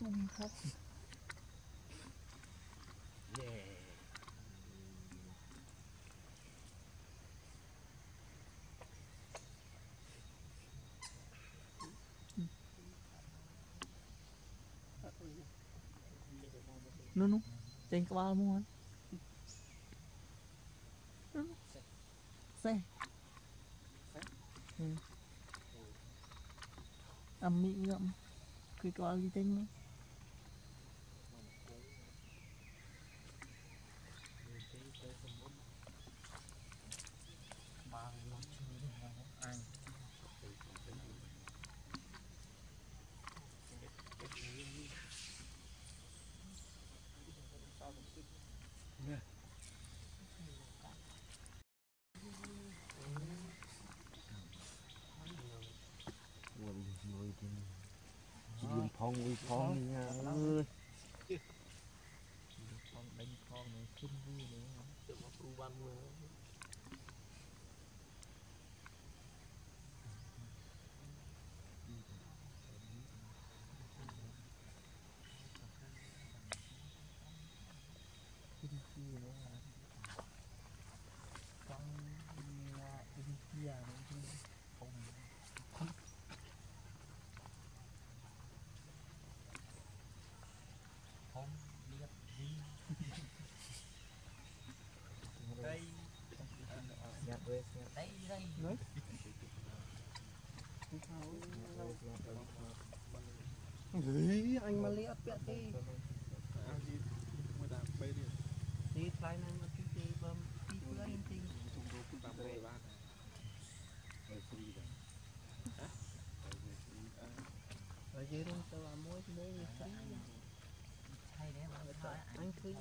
tung khóc Yeah. nó nó trên cái ba mua nó nó xe ừ. âm mịn ngậm cái có gì tên nữa វាផងនេះអើយផងដេញផងនេះគិតវានេះទៅមកព្រូបានមើល Không biết gì. Đây, Nhạc quê đây, đây. Đấy. Anh mà liệt bẹt đi đi thay này mà cái chơi bơm đi lên thì ở dưới đó tôi làm muối thì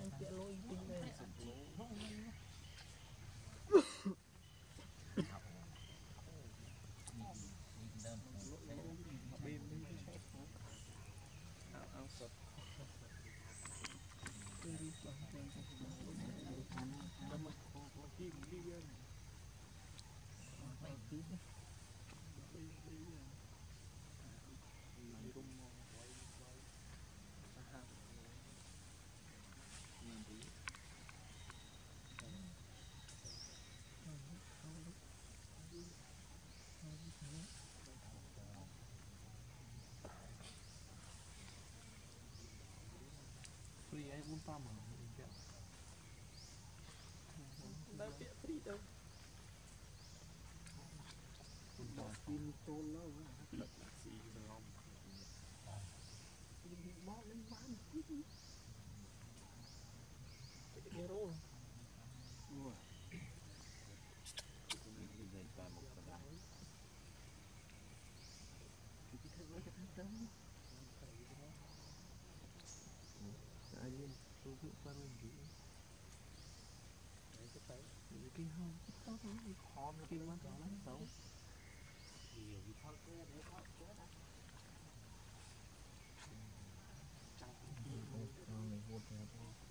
តាមមកទៀតដល់ពាក្យព្រីទៅខ្ញុំដល់ពីចូលនៅទឹកស៊ីប្រឡំពីមកលេងបានពីរោ thấy. Cái Tao thấy cái khó mà mắt đó lắm Nhiều mình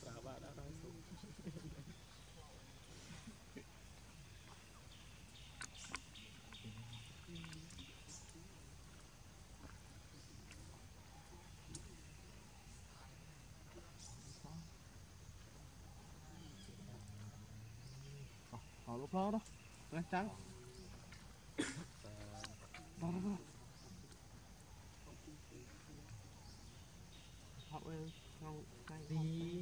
ở terus. Họ lúc đó đó Đây trắng Đó Họ Không Cái Đi.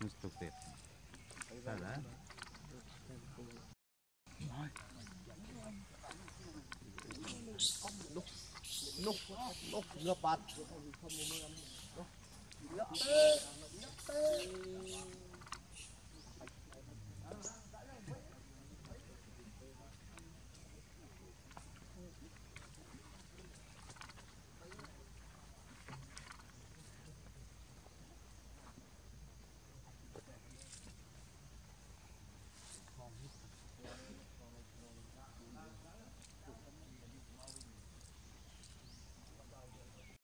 Mustupit. Salah. Lúc lúc lúc lớp bát. Lớp tê. Lớp tê.